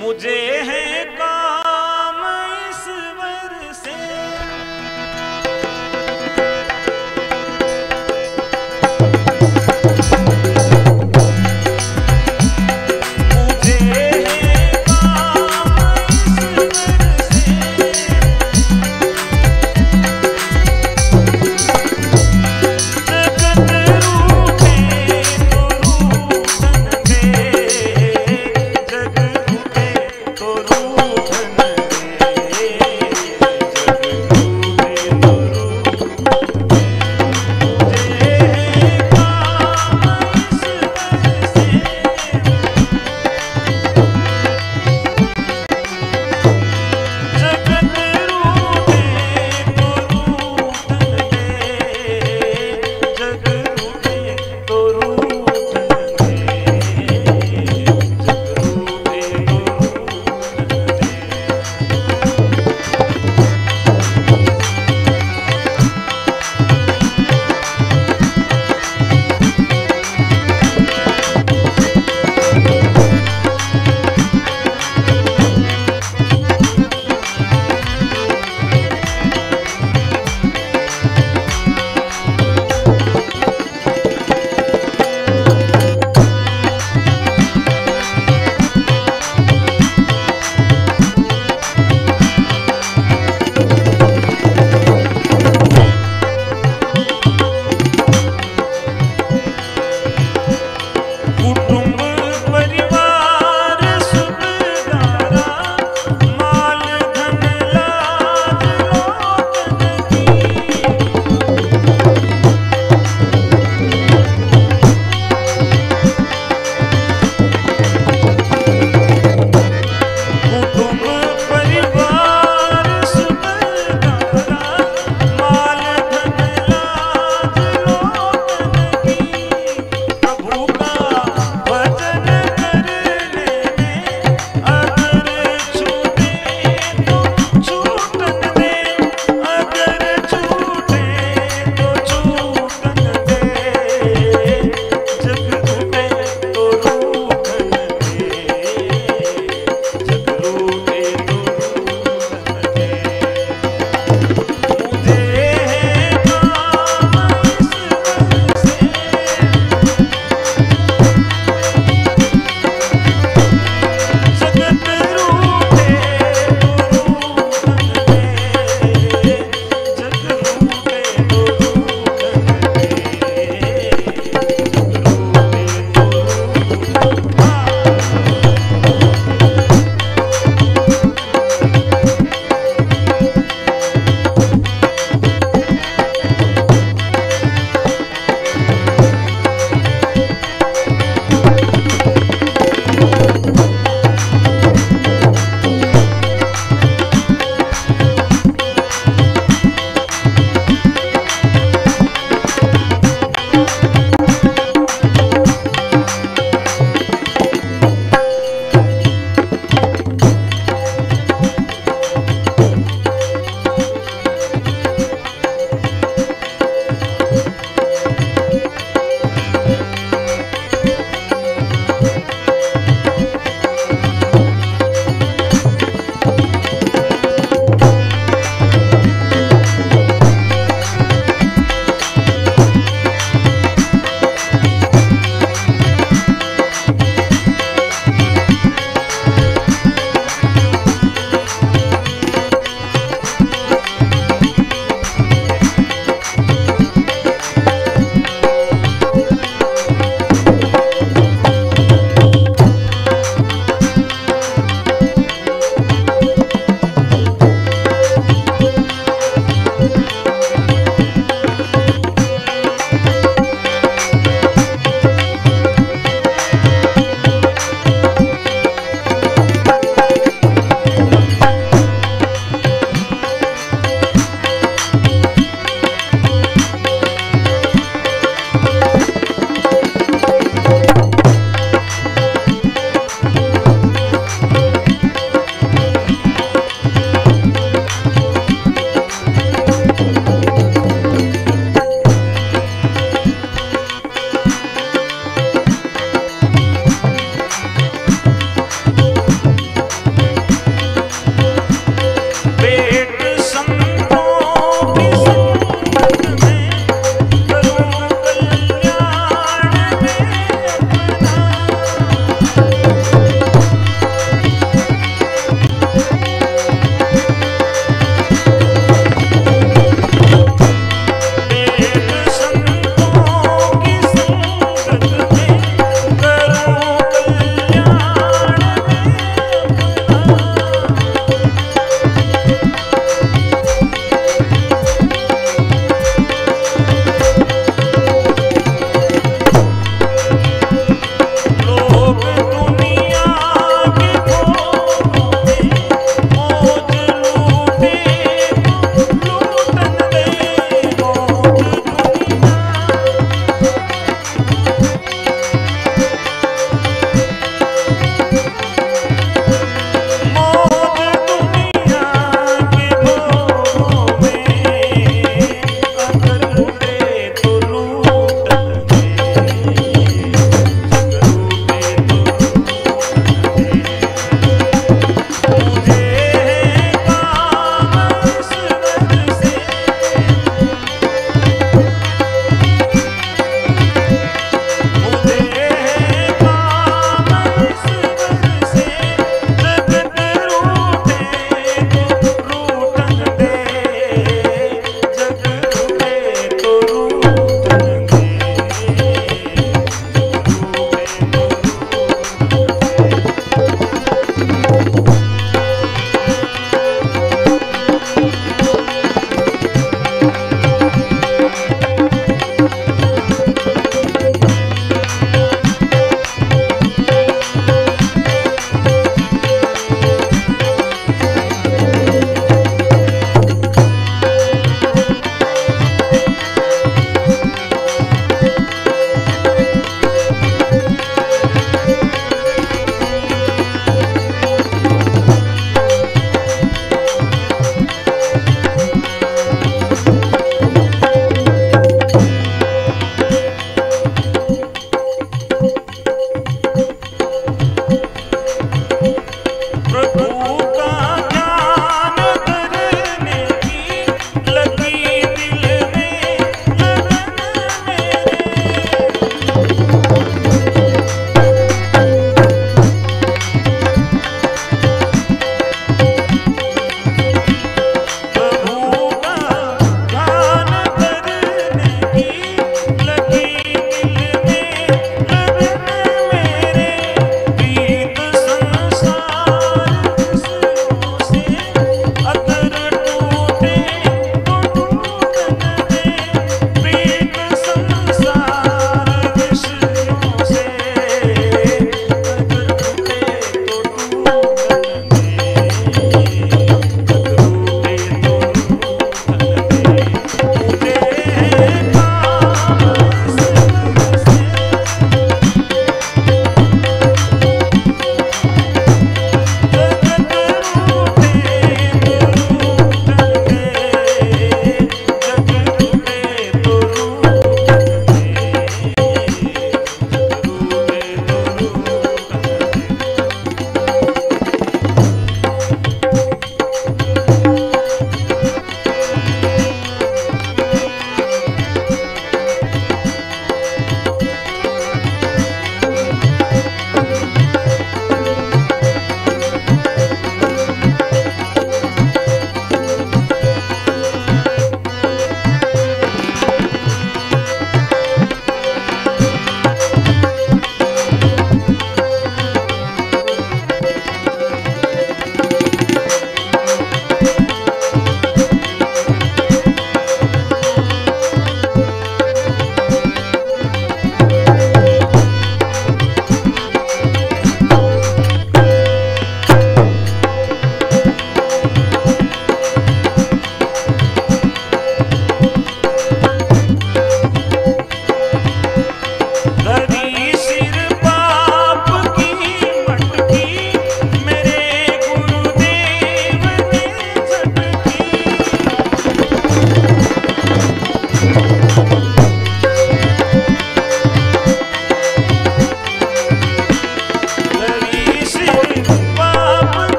मुझे है का